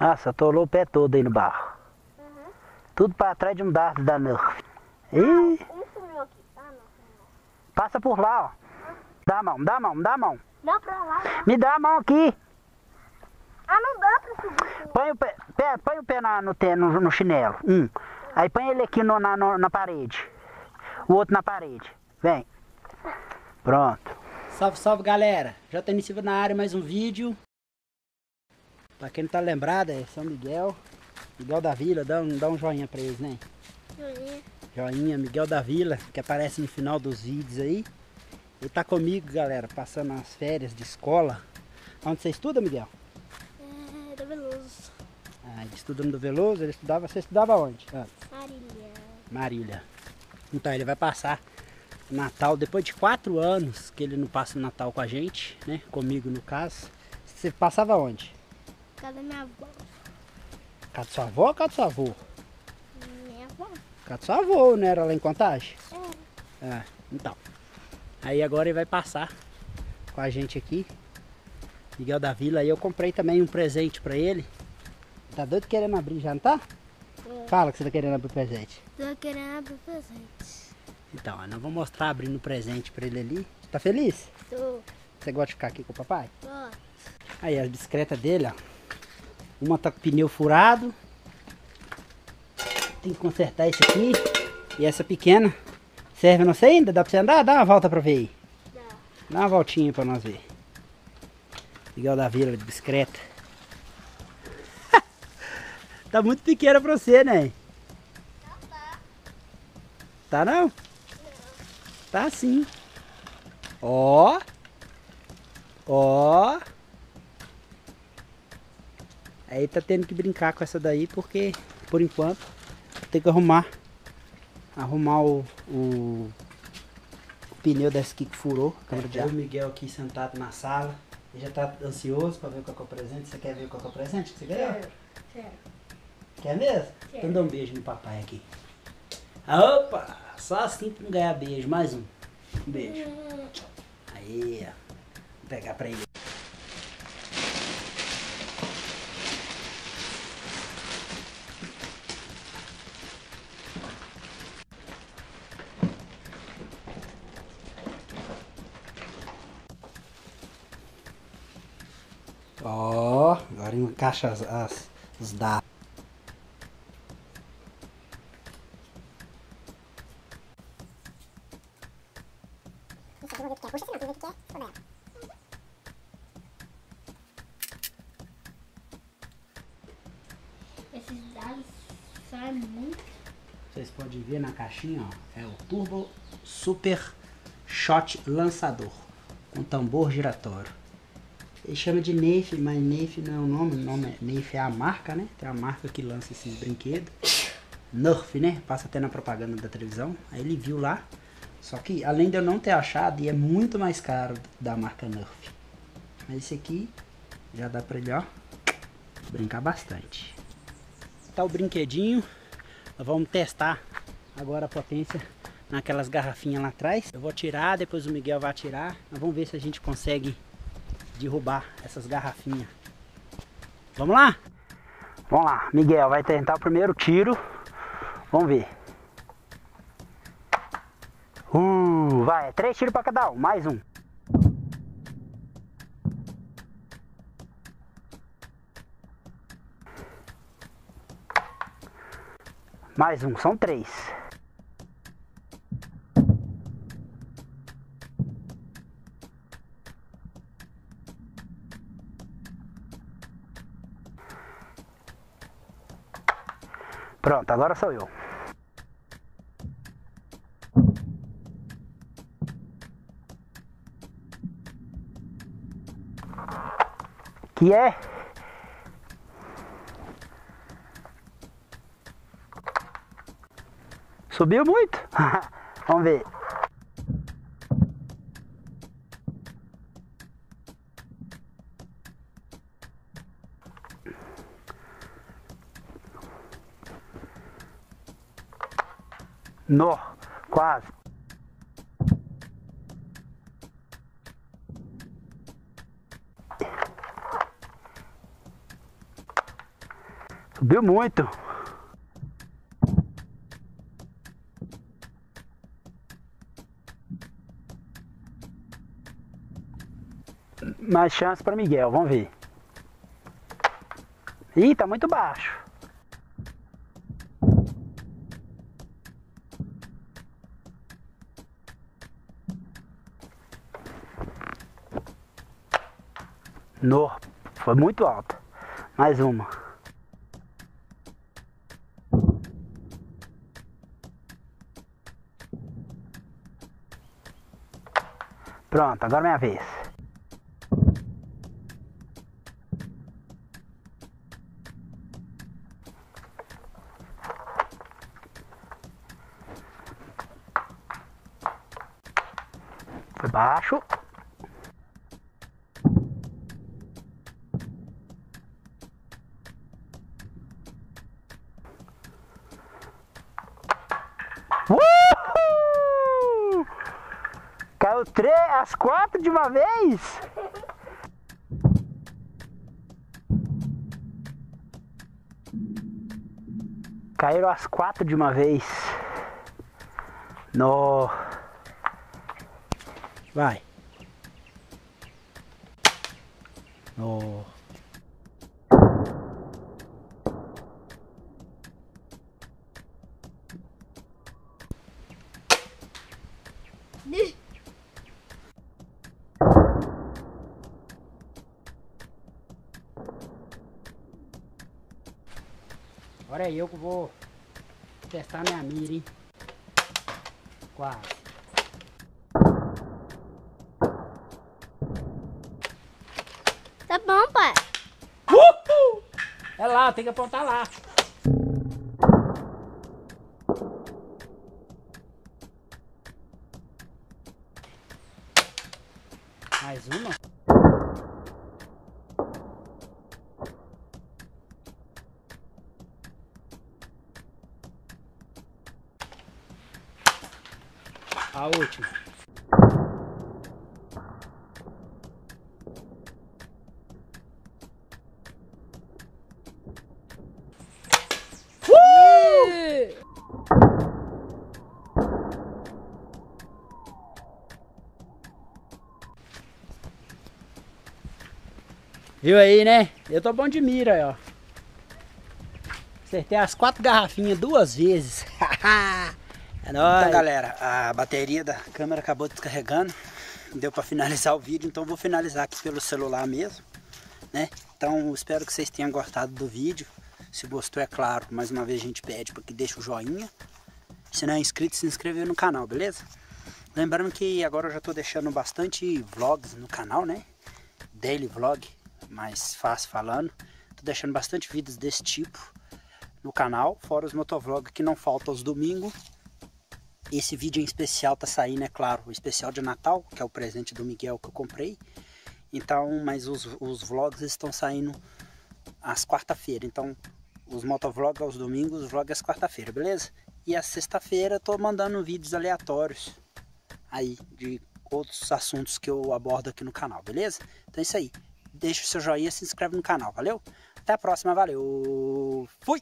Nossa, atolou o pé todo aí no barro. Uhum. Tudo pra trás de um dardo da Nerf. Ih, sumiu aqui. Ah, não. passa por lá, ó. Dá a mão, me dá a mão, me dá a mão. Dá pra lá, dá. Me dá a mão aqui. Ah, não dá pra subir. Põe o pé, pé- põe o pé na- no, no, no chinelo. Um. Aí põe ele aqui no- na, no- na parede. O outro na parede. Vem. Pronto. Salve, salve galera. Já tá iniciando na área mais um vídeo. Pra quem não tá lembrado, é São Miguel. Miguel da Vila, dá um, dá um joinha pra eles, né? Joinha, Miguel da Vila, que aparece no final dos vídeos aí. Ele tá comigo, galera, passando as férias de escola. Onde você estuda, Miguel? É, da Veloso. Ah, ele estuda no Veloso, ele estudava, você estudava onde? antes? Marília. Marília. Então ele vai passar Natal depois de quatro anos que ele não passa o Natal com a gente, né? Comigo no caso. Você passava onde? Cadê minha avó? Casa de sua avó ou casa de seu avô? Minha avó. Casa de seu avô, não era lá em Contagem? É. É, então. Aí agora ele vai passar com a gente aqui. Miguel da Vila. Aí eu comprei também um presente pra ele. Tá doido querendo abrir já, não tá? É. Fala que você tá querendo abrir o presente. Tô querendo abrir presente. Então, nós vamos mostrar abrindo o presente pra ele ali. Tá feliz? Tô. Você gosta de ficar aqui com o papai? Tô. Aí as bicicletas dele, ó. Uma tá com pneu furado. Tem que consertar esse aqui. E essa pequena. Serve não sei ainda? Dá pra você andar? Dá uma volta pra ver aí. Dá. Dá uma voltinha pra nós ver. Miguel da Vila de bicicleta. tá muito pequena pra você, né? Tá não? Tá sim. Ó. Ó. Aí tá tendo que brincar com essa daí porque, por enquanto, tem que arrumar. Arrumar o, o, o pneu dessa aqui que furou. Câmera de ar. O Miguel aqui sentado na sala. Ele já tá ansioso pra ver qual que é o presente. Você quer ver qual que é o presente que você ganhou? Quero. Quer mesmo? Quero. Então dá um beijo no papai aqui. Ah, Opa! Só assim pra não ganhar beijo. Mais um. Um beijo. Aí, ó. Vou pegar pra ele. Ó, agora encaixa as, as, os dados. Esses dados saem muito. Vocês podem ver na caixinha, ó, é o Turbo Super Shot Lançador, com tambor giratório. Ele chama de Neif, mas Neif não é o nome, o nome é Neif é a marca, né? Tem a marca que lança esses brinquedos. Nerf, né? Passa até na propaganda da televisão. Aí ele viu lá. Só que além de eu não ter achado, e é muito mais caro da marca Nerf. Mas esse aqui já dá pra ele, ó, brincar bastante. Tá o brinquedinho. Nós vamos testar agora a potência naquelas garrafinhas lá atrás. Eu vou tirar, depois o Miguel vai tirar. Nós vamos ver se a gente consegue derrubar essas garrafinhas. Vamos lá? Vamos lá, Miguel vai tentar o primeiro tiro. Vamos ver. Uh, vai, três tiros para cada um, mais um. Mais um, são três. Pronto, agora sou eu. Que é? Subiu muito? Vamos ver. No, quase. Subiu muito. Mais chance para Miguel, vamos ver. Ih, tá muito baixo. No, foi muito alto. Mais uma. Pronto, agora é minha vez. Foi baixo. As quatro de uma vez? Caíram as quatro de uma vez. No. Vai. No. Agora é eu que vou testar minha mira, hein? Quase. Tá bom, pai. Uhul! É lá, tem que apontar lá. Mais uma? A última. Viu aí, né? Eu tô bom de mira, ó. Acertei as quatro garrafinhas duas vezes. é nóis. Então, galera, a bateria da câmera acabou descarregando. Deu pra finalizar o vídeo, então vou finalizar aqui pelo celular mesmo, né? Então, espero que vocês tenham gostado do vídeo. Se gostou, é claro, mais uma vez a gente pede para que deixe o joinha. Se não é inscrito, se inscrever no canal, beleza? Lembrando que agora eu já tô deixando bastante vlogs no canal, né? Daily vlog, mais fácil falando. Tô deixando bastante vídeos desse tipo no canal, fora os motovlogs que não faltam aos domingos. Esse vídeo em especial tá saindo, é claro, o especial de Natal, que é o presente do Miguel que eu comprei. Então, mas os, os vlogs estão saindo às quarta-feira. Então, os motovlogs aos domingos, os vlogs às quarta-feira, beleza? E a sexta-feira eu tô mandando vídeos aleatórios aí de outros assuntos que eu abordo aqui no canal, beleza? Então é isso aí. Deixa o seu joinha, se inscreve no canal, valeu? Até a próxima, valeu! Fui!